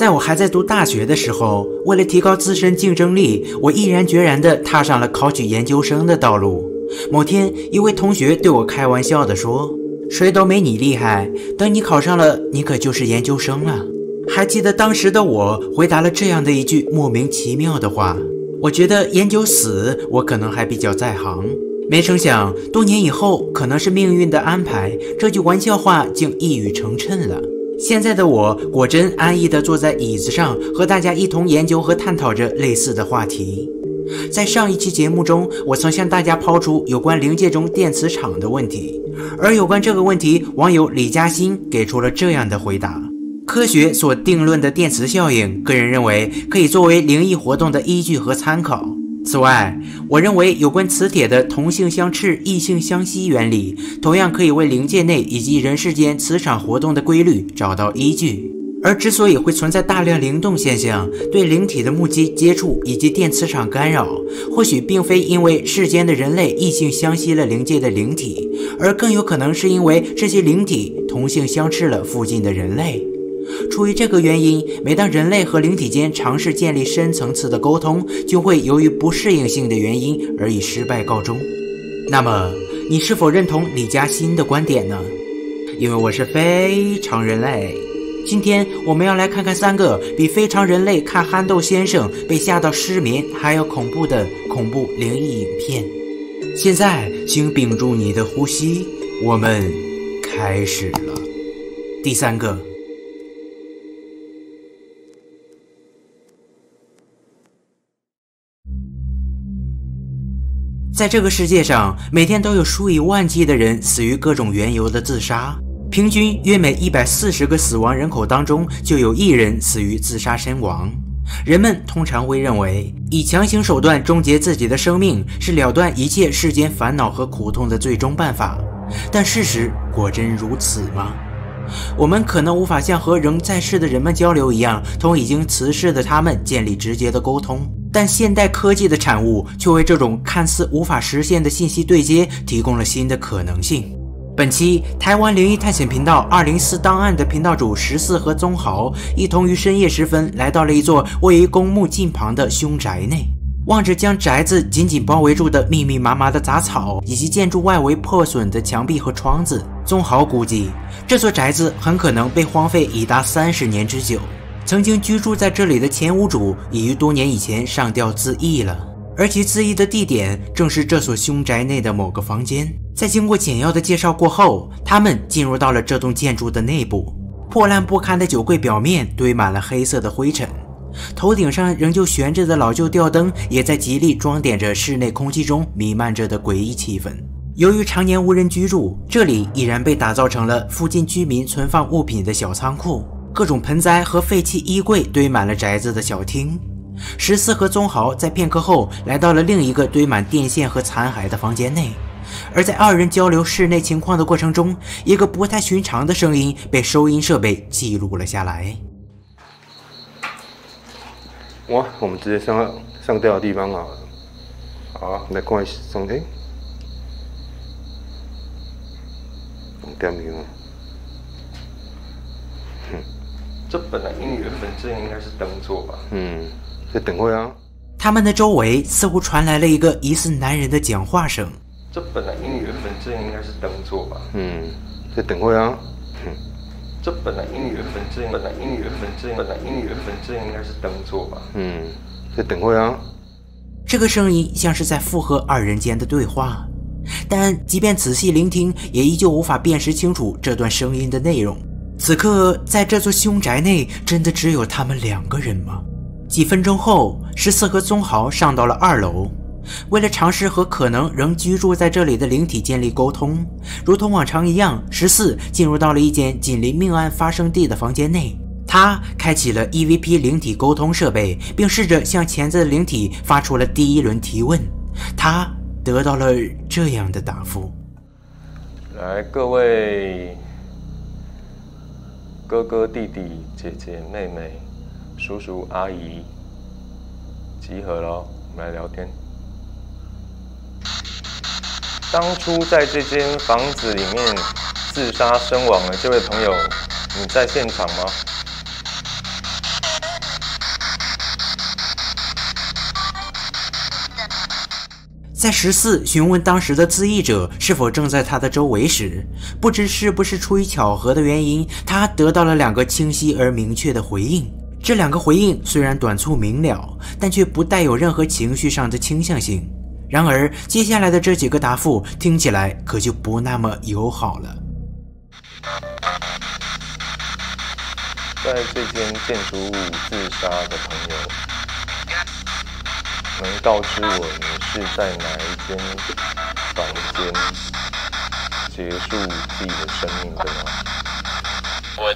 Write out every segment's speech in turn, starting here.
在我还在读大学的时候，为了提高自身竞争力，我毅然决然地踏上了考取研究生的道路。某天，一位同学对我开玩笑地说：“谁都没你厉害，等你考上了，你可就是研究生了。”还记得当时的我回答了这样的一句莫名其妙的话：“我觉得研究死，我可能还比较在行。”没成想，多年以后，可能是命运的安排，这句玩笑话竟一语成谶了。现在的我，果真安逸地坐在椅子上，和大家一同研究和探讨着类似的话题。在上一期节目中，我曾向大家抛出有关灵界中电磁场的问题，而有关这个问题，网友李嘉欣给出了这样的回答：科学所定论的电磁效应，个人认为可以作为灵异活动的依据和参考。此外，我认为有关磁铁的同性相斥、异性相吸原理，同样可以为灵界内以及人世间磁场活动的规律找到依据。而之所以会存在大量灵动现象、对灵体的目击接触以及电磁场干扰，或许并非因为世间的人类异性相吸了灵界的灵体，而更有可能是因为这些灵体同性相斥了附近的人类。出于这个原因，每当人类和灵体间尝试建立深层次的沟通，就会由于不适应性的原因而以失败告终。那么，你是否认同李嘉欣的观点呢？因为我是非常人类。今天我们要来看看三个比非常人类看憨豆先生被吓到失眠还要恐怖的恐怖灵异影片。现在，请屏住你的呼吸，我们开始了。第三个。在这个世界上，每天都有数以万计的人死于各种缘由的自杀，平均约每一百四十个死亡人口当中就有一人死于自杀身亡。人们通常会认为，以强行手段终结自己的生命是了断一切世间烦恼和苦痛的最终办法，但事实果真如此吗？我们可能无法像和仍在世的人们交流一样，同已经辞世的他们建立直接的沟通。但现代科技的产物却为这种看似无法实现的信息对接提供了新的可能性。本期台湾灵异探险频道二零四档案的频道主十四和宗豪一同于深夜时分来到了一座位于公墓近旁的凶宅内，望着将宅子紧紧包围住的密密麻麻的杂草以及建筑外围破损的墙壁和窗子，宗豪估计这座宅子很可能被荒废已达三十年之久。曾经居住在这里的前屋主已于多年以前上吊自缢了，而其自缢的地点正是这所凶宅内的某个房间。在经过简要的介绍过后，他们进入到了这栋建筑的内部。破烂不堪的酒柜表面堆满了黑色的灰尘，头顶上仍旧悬着的老旧吊灯也在极力装点着室内空气中弥漫着的诡异气氛。由于常年无人居住，这里已然被打造成了附近居民存放物品的小仓库。各种盆栽和废弃衣柜堆满了宅子的小厅。十四和宗豪在片刻后来到了另一个堆满电线和残骸的房间内，而在二人交流室内情况的过程中，一个不太寻常的声音被收音设备记录了下来。哇，我们直接上上吊的地方好了。好，来看收听。点名。这本来英语的本质应该是灯座吧？嗯，这等会啊。他们的周围似乎传来了一个疑似男人的讲话声。这本来英语的本质应该是灯座吧？嗯，这等会啊。这本来英语的本质，本来英语的本质，本来英语的本质应该是灯座吧？嗯，这等会啊。这个声音像是在附和二人间的对话，但即便仔细聆听，也依旧无法辨识清楚这段声音的内容。此刻，在这座凶宅内，真的只有他们两个人吗？几分钟后，十四和宗豪上到了二楼，为了尝试和可能仍居住在这里的灵体建立沟通，如同往常一样，十四进入到了一间紧邻命案发生地的房间内。他开启了 EVP 灵体沟通设备，并试着向潜在的灵体发出了第一轮提问。他得到了这样的答复：“来，各位。”哥哥、弟弟、姐姐、妹妹、叔叔、阿姨，集合了，我们来聊天。当初在这间房子里面自杀身亡的这位朋友，你在现场吗？在十四询问当时的自缢者是否正在他的周围时，不知是不是出于巧合的原因，他得到了两个清晰而明确的回应。这两个回应虽然短促明了，但却不带有任何情绪上的倾向性。然而，接下来的这几个答复听起来可就不那么友好了。在这间建筑物自杀的朋友，能告知我是在哪一间房间结束自己的生命的吗？我。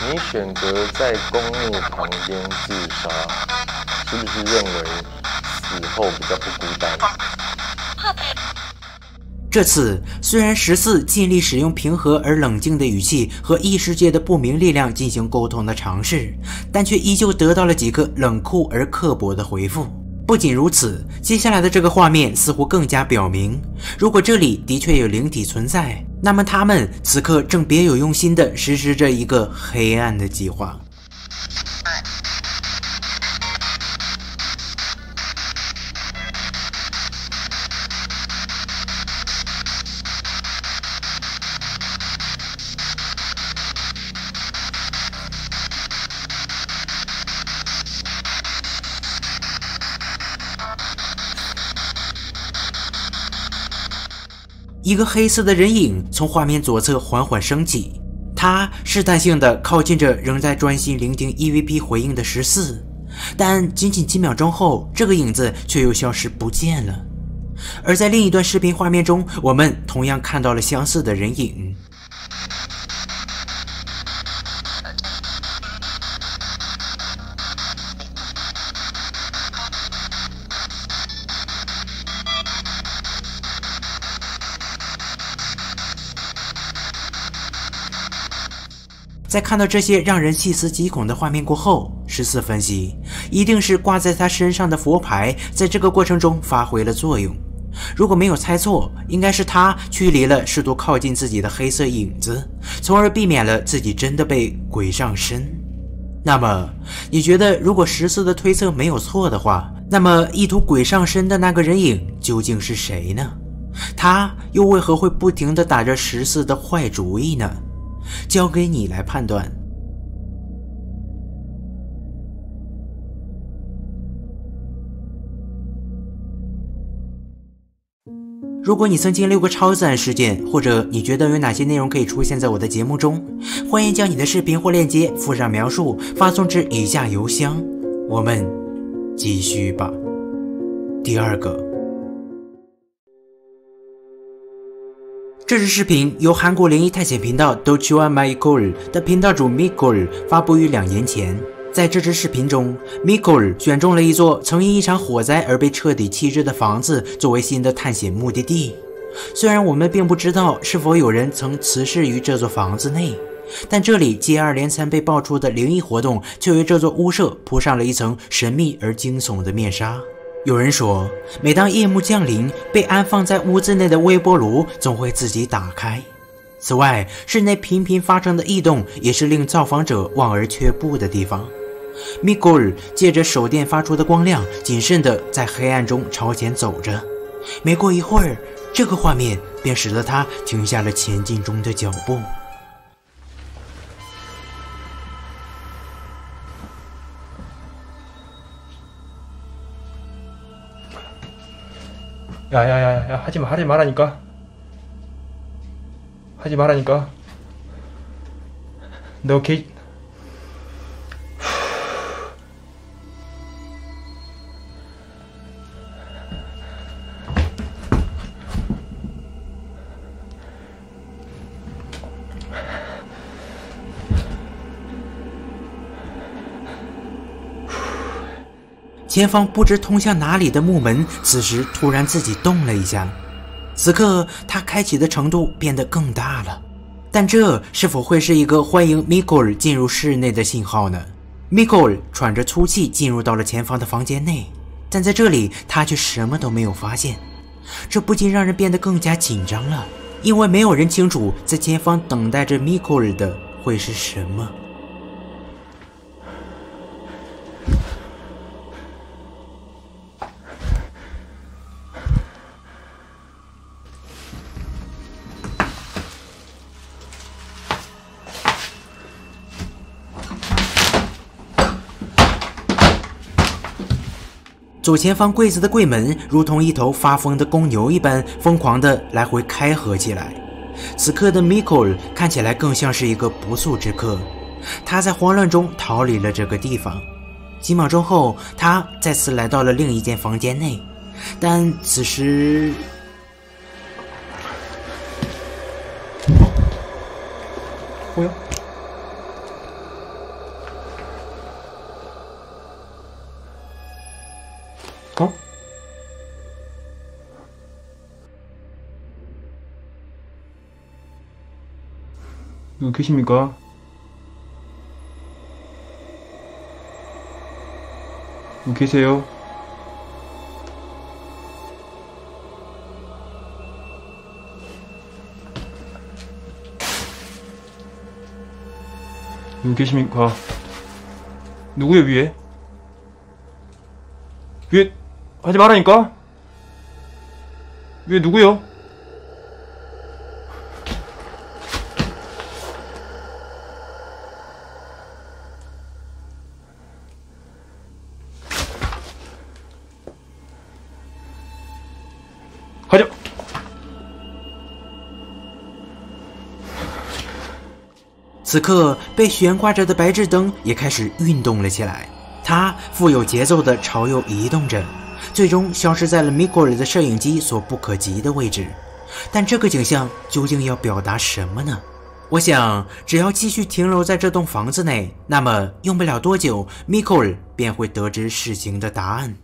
你选择在公墓旁边自杀，是不是认为死后比较不孤单？这次虽然十四尽力使用平和而冷静的语气和异世界的不明力量进行沟通的尝试，但却依旧得到了几个冷酷而刻薄的回复。不仅如此，接下来的这个画面似乎更加表明，如果这里的确有灵体存在。那么，他们此刻正别有用心地实施着一个黑暗的计划。一个黑色的人影从画面左侧缓缓升起，他试探性的靠近着仍在专心聆听 EVP 回应的十四，但仅仅几秒钟后，这个影子却又消失不见了。而在另一段视频画面中，我们同样看到了相似的人影。在看到这些让人细思极恐的画面过后，十四分析，一定是挂在他身上的佛牌在这个过程中发挥了作用。如果没有猜错，应该是他驱离了试图靠近自己的黑色影子，从而避免了自己真的被鬼上身。那么，你觉得如果十四的推测没有错的话，那么意图鬼上身的那个人影究竟是谁呢？他又为何会不停地打着十四的坏主意呢？交给你来判断。如果你曾经历过超自然事件，或者你觉得有哪些内容可以出现在我的节目中，欢迎将你的视频或链接附上描述，发送至以下邮箱。我们继续吧。第二个。这支视频由韩国灵异探险频道 Dochua Michael 的频道主 Michael 发布于两年前。在这支视频中，Michael 选中了一座曾因一场火灾而被彻底弃置的房子作为新的探险目的地。虽然我们并不知道是否有人曾辞世于这座房子内，但这里接二连三被爆出的灵异活动却为这座屋舍铺上了一层神秘而惊悚的面纱。有人说，每当夜幕降临，被安放在屋子内的微波炉总会自己打开。此外，室内频频发生的异动也是令造访者望而却步的地方。米格尔借着手电发出的光亮，谨慎地在黑暗中朝前走着。没过一会儿，这个画面便使得他停下了前进中的脚步。 야야야야 하지 마 하지 말라니까 하지 말라니까너걔 前方不知通向哪里的木门，此时突然自己动了一下。此刻，它开启的程度变得更大了。但这是否会是一个欢迎 Mikol 进入室内的信号呢？Mikol 喘着粗气进入到了前方的房间内，但在这里他却什么都没有发现。这不禁让人变得更加紧张了，因为没有人清楚在前方等待着 Mikol 的会是什么。左前方柜子的柜门如同一头发疯的公牛一般，疯狂地来回开合起来。此刻的 Mikol 看起来更像是一个不速之客，他在慌乱中逃离了这个地方。几秒钟后，他再次来到了另一间房间内，但此时， 누구 계십니까? 누구 계세요? 누구 계십니까? 누구요 위에? 위에 하지 말라니까? 왜 누구요? 此刻被悬挂着的白炽灯也开始运动了起来，它富有节奏地朝右移动着。最终消失在了 Mikol 的摄影机所不可及的位置，但这个景象究竟要表达什么呢？我想，只要继续停留在这栋房子内，那么用不了多久，Mikol 便会得知事情的答案。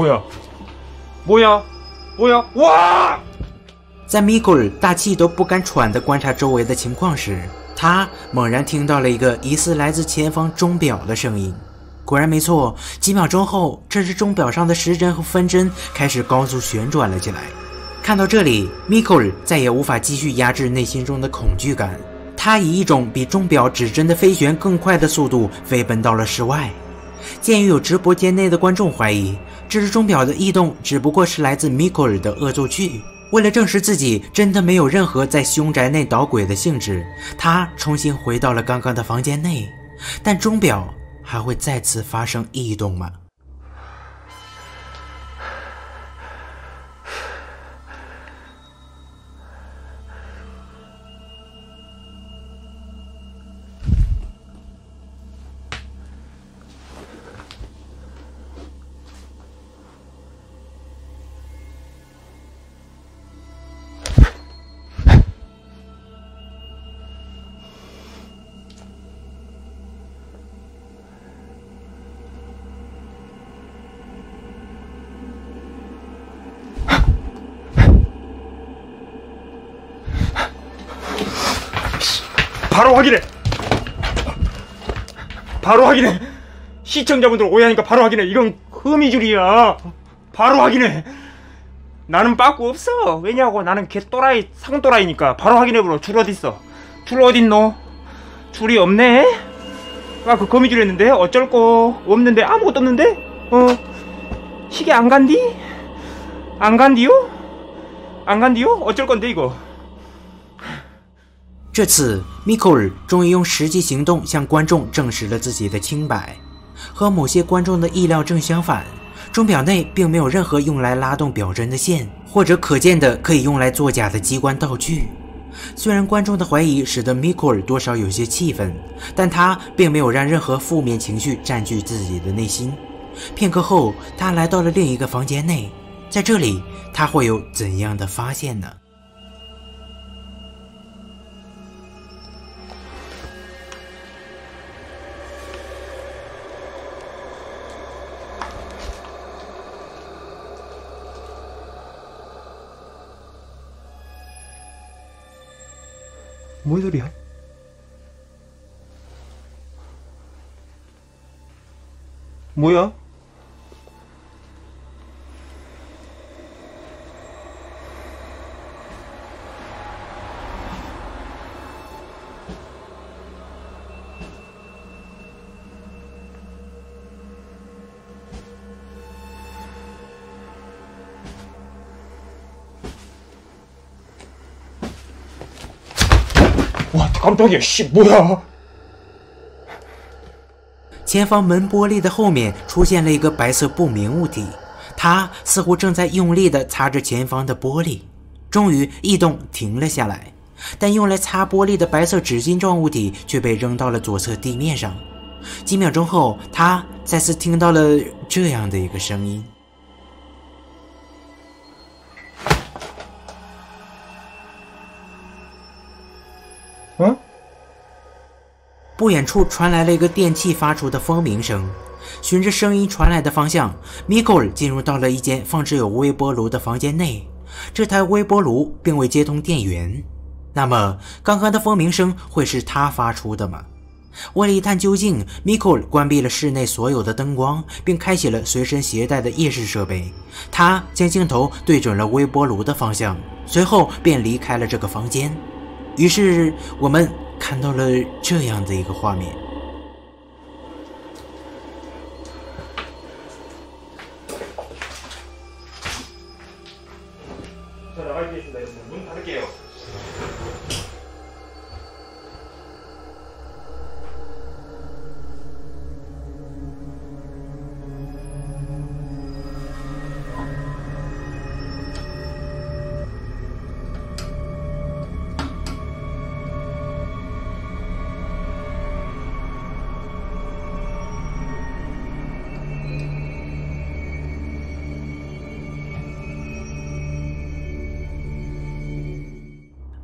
뭐야뭐야뭐야哇！在 Mikol 大气都不敢喘地观察周围的情况时，他猛然听到了一个疑似来自前方钟表的声音。果然没错，几秒钟后，这只钟表上的时针和分针开始高速旋转了起来。看到这里，Mikol 再也无法继续压制内心中的恐惧感，他以一种比钟表指针的飞旋更快的速度飞奔到了室外。 鉴于有直播间内的观众怀疑这只钟表的异动只不过是来自米克尔的恶作剧，为了证实自己真的没有任何在凶宅内捣鬼的性质，他重新回到了刚刚的房间内。但钟表还会再次发生异动吗？ 바로 확인해 바로 확인해 시청자분들 오해하니까 바로 확인해 이건 흠이줄이야 바로 확인해 나는 빠꾸 없어 왜냐고 나는 개 또라이 상또라이니까 바로 확인해보러 줄 어딨어 줄 어딨노 줄이 없네 아그 거미줄 했는데 어쩔 거 없는데 아무것도 없는데 어 시계 안 간디 안 간디요 안 간디요 어쩔 건데 이거 这次，米克尔终于用实际行动向观众证实了自己的清白。和某些观众的意料正相反，钟表内并没有任何用来拉动表针的线，或者可见的可以用来作假的机关道具。虽然观众的怀疑使得米克尔多少有些气愤，但他并没有让任何负面情绪占据自己的内心。片刻后，他来到了另一个房间内，在这里，他会有怎样的发现呢？ 뭔 소리야? 뭐야? 哇，깜짝이야 씨， 뭐야？前方门玻璃的后面出现了一个白色不明物体，它似乎正在用力地擦着前方的玻璃。终于，异动停了下来，但用来擦玻璃的白色纸巾状物体却被扔到了左侧地面上。几秒钟后，他再次听到了这样的一个声音。 不远处传来了一个电器发出的蜂鸣声。循着声音传来的方向，米克尔进入到了一间放置有微波炉的房间内。这台微波炉并未接通电源。那么，刚刚的蜂鸣声会是他发出的吗？为了一探究竟，米克尔关闭了室内所有的灯光，并开启了随身携带的夜视设备。他将镜头对准了微波炉的方向，随后便离开了这个房间。于是，我们看到了这样的一个画面。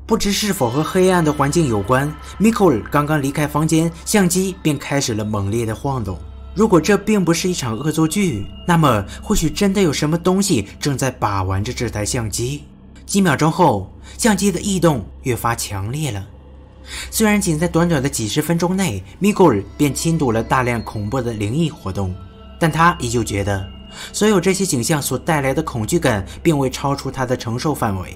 不知是否和黑暗的环境有关，米克尔刚刚离开房间，相机便开始了猛烈的晃动。如果这并不是一场恶作剧，那么或许真的有什么东西正在把玩着这台相机。几秒钟后，相机的异动越发强烈了。虽然仅在短短的几十分钟内，米克尔便亲睹了大量恐怖的灵异活动，但他依旧觉得，所有这些景象所带来的恐惧感并未超出他的承受范围。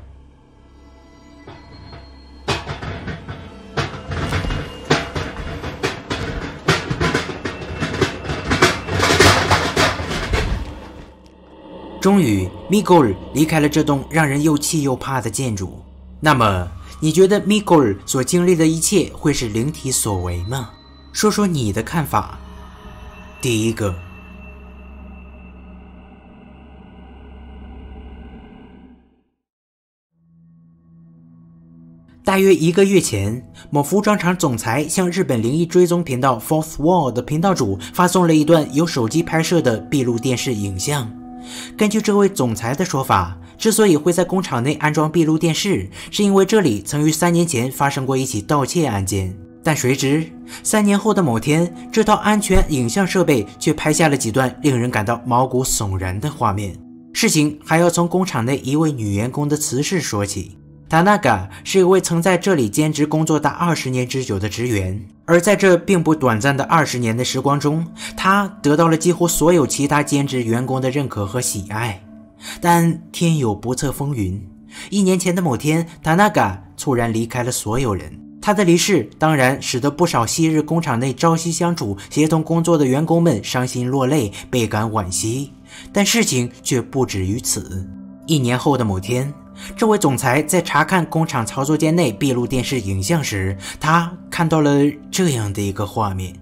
终于，米格尔离开了这栋让人又气又怕的建筑。那么，你觉得米格尔所经历的一切会是灵体所为吗？说说你的看法。第一个，大约一个月前，某服装厂总裁向日本灵异追踪频道 Fourth Wall 的频道主发送了一段由手机拍摄的闭路电视影像。根据这位总裁的说法，之所以会在工厂内安装闭路电视，是因为这里曾于三年前发生过一起盗窃案件。但谁知，三年后的某天，这套安全影像设备却拍下了几段令人感到毛骨悚然的画面。事情还要从工厂内一位女员工的辞世说起。塔纳嘎是一位曾在这里兼职工作达二十年之久的职员，而在这并不短暂的二十年的时光中，他得到了几乎所有其他兼职员工的认可和喜爱。但天有不测风云，一年前的某天，塔纳嘎猝然离开了所有人。他的离世当然使得不少昔日工厂内朝夕相处、协同工作的员工们伤心落泪、倍感惋惜。但事情却不止于此。一年后的某天。这位总裁在查看工厂操作间内闭路电视影像时，他看到了这样的一个画面。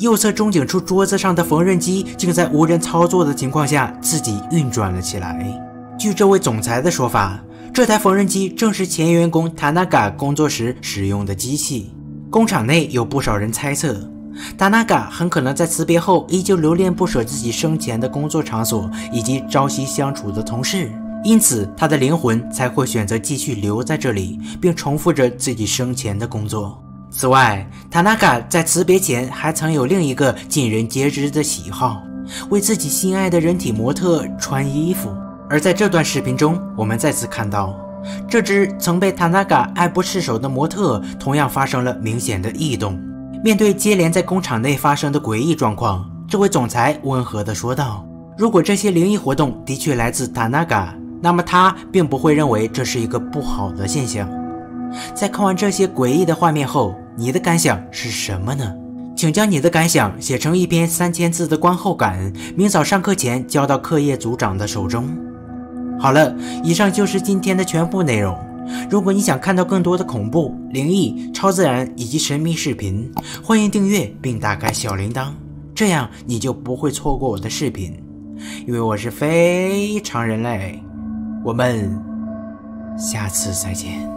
右侧中景处桌子上的缝纫机竟在无人操作的情况下自己运转了起来。据这位总裁的说法，这台缝纫机正是前员工塔纳嘎工作时使用的机器。工厂内有不少人猜测，塔纳嘎很可能在辞别后依旧留恋不舍自己生前的工作场所以及朝夕相处的同事，因此他的灵魂才会选择继续留在这里，并重复着自己生前的工作。此外，塔纳卡在辞别前还曾有另一个尽人皆知的喜好，为自己心爱的人体模特穿衣服。而在这段视频中，我们再次看到，这只曾被塔纳卡爱不释手的模特，同样发生了明显的异动。面对接连在工厂内发生的诡异状况，这位总裁温和地说道：“如果这些灵异活动的确来自塔纳卡，那么他并不会认为这是一个不好的现象。”在看完这些诡异的画面后，你的感想是什么呢？请将你的感想写成一篇三千字的观后感，明早上课前交到课业组长的手中。好了，以上就是今天的全部内容。如果你想看到更多的恐怖、灵异、超自然以及神秘视频，欢迎订阅并打开小铃铛，这样你就不会错过我的视频。因为我是非常人类，我们下次再见。